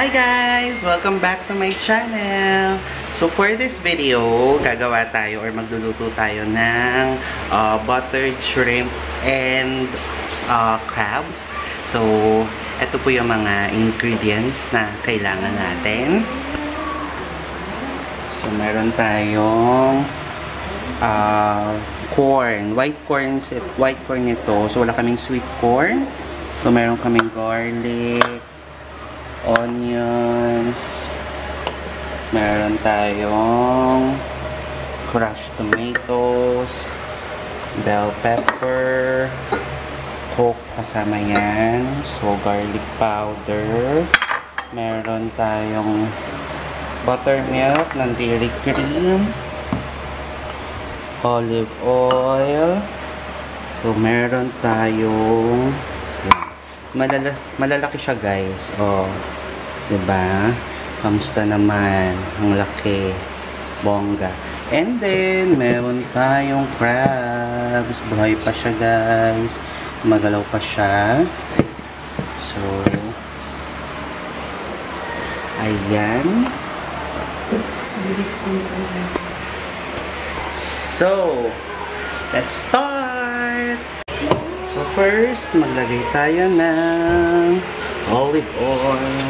Hi guys! Welcome back to my channel! So for this video, gagawa tayo or magluluto tayo ng uh, buttered shrimp and uh, crabs. So, ito po yung mga ingredients na kailangan natin. So, meron tayong uh, corn. White corn, white corn ito. So, wala kaming sweet corn. So, meron kaming garlic, onions, meron tayong crushed tomatoes, bell pepper, coke kasama yan, so garlic powder, meron tayong buttermilk ng dairy cream, olive oil, so meron tayong malala malalaki siya guys. Oh. 'Di ba? Kamusta naman? Ang laki. Bongga. And then, meron tayong crabs. Buhay pa siya guys. Magalaw pa siya. So, ayan. So, let's start! First, maglagay tayo ng olive oil.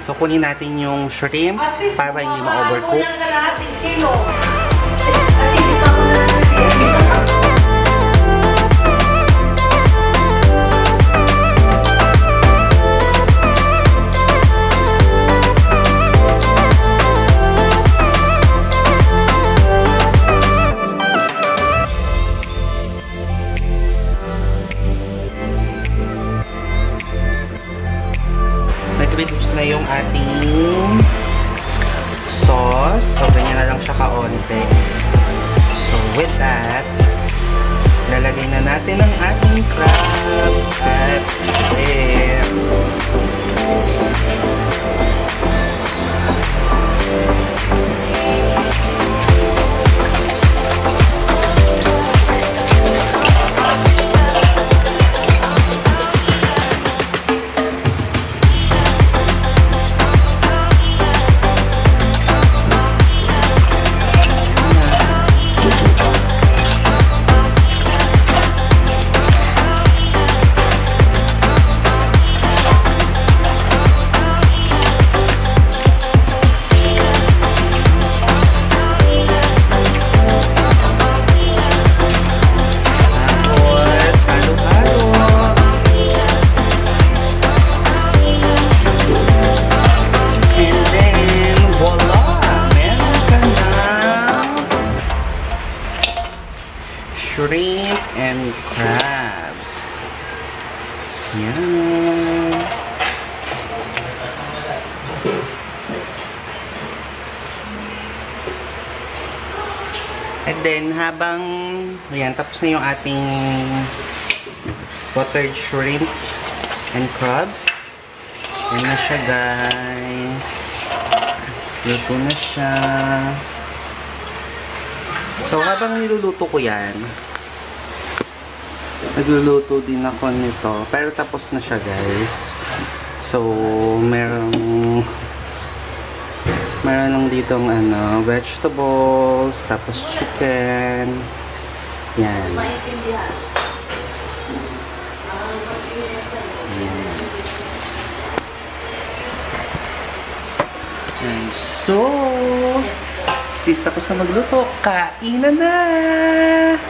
Ayan. So, kunin natin yung shrimp para hindi ma-overcook. At least, na lahat ng kilo. Mabilis na yung ating sauce. So, ganyan na lang siya kaonte. So, with that, lalagay na natin ang ating crab at shrimp. Tapos, and crabs. Yan. And then, habang, ayan, tapos na yung ating buttered shrimp and crabs. Yan na siya, guys. Luto na siya. So, habang niluluto ko yan, nagluluto din ako nito. Pero tapos na siya, guys. So, merong meron lang ditong ano, vegetables, tapos chicken. Yan. Yan. So, sis tapos na magluto. Kainan na!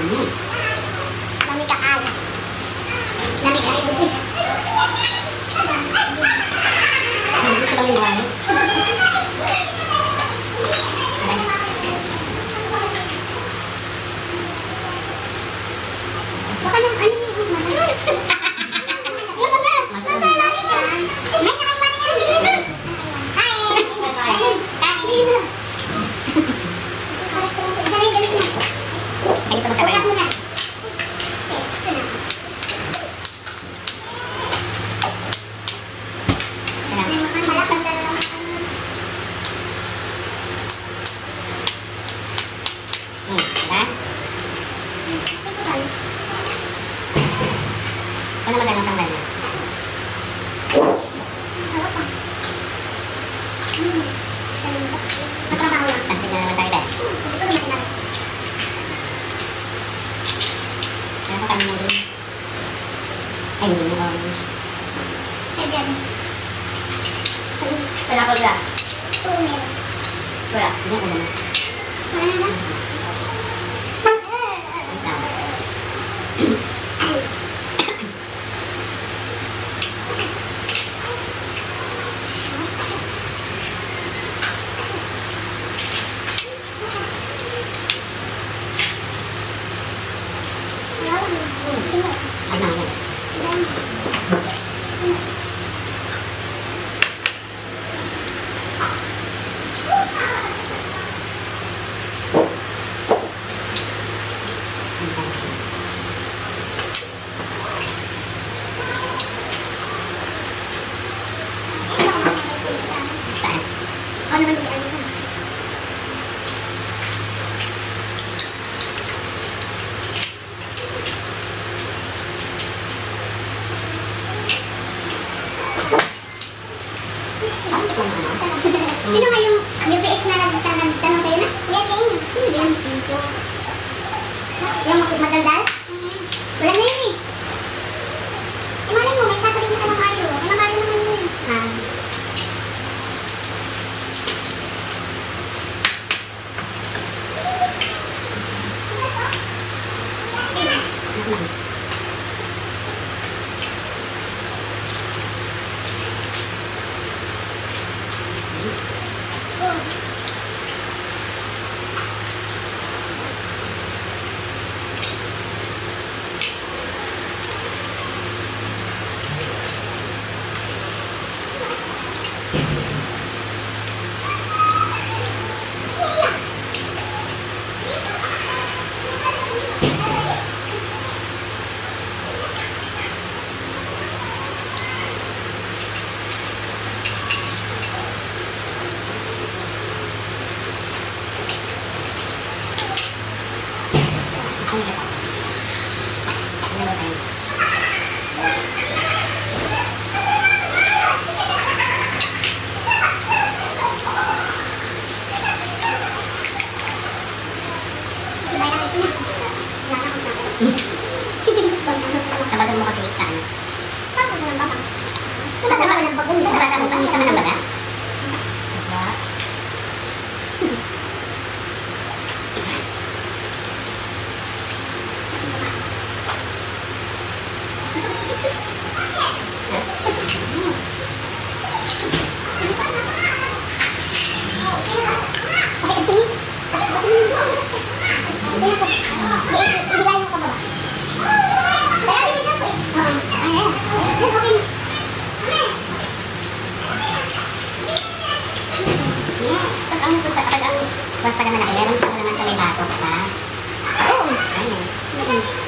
dulu ke anak dari ke ibu Ay, hindi na 我听。курицы. Gamit naman ng baga. Baga. Ay, ito. Ay, ito. Ay, ito. Ay, ito. Ay, ito. Ay, Ba't pa naman ako? Meron pa naman sa may batok pa. Oh. Ayun. Nice.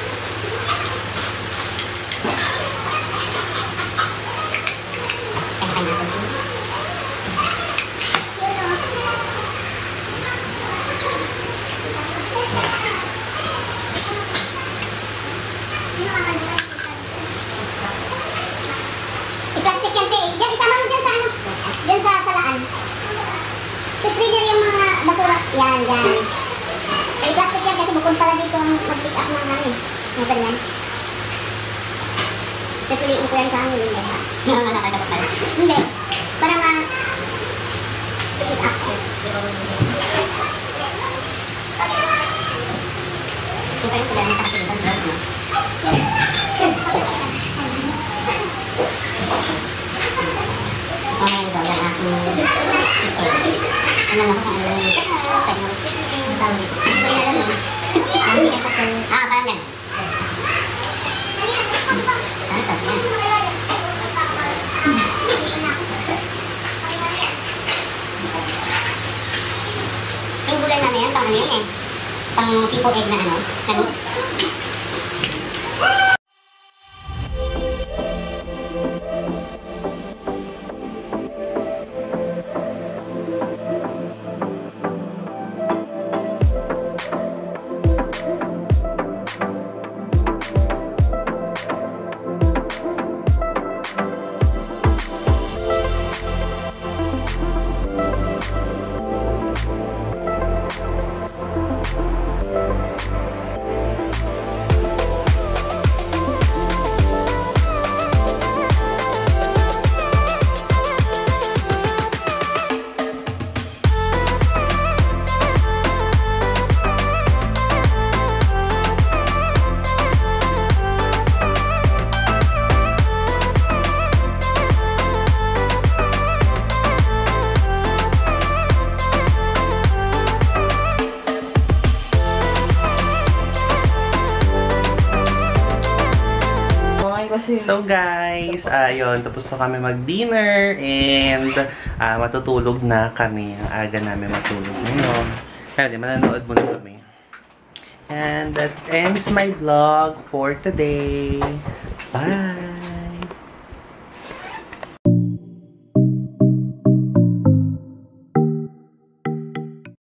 miếng này pang tipo egg na ano, na meat. So guys, ayun, tapos na kami mag-dinner and ah, matutulog na kami. Ang aga namin matulog ngayon. Kaya di, mananood muna kami. And that ends my vlog for today. Bye!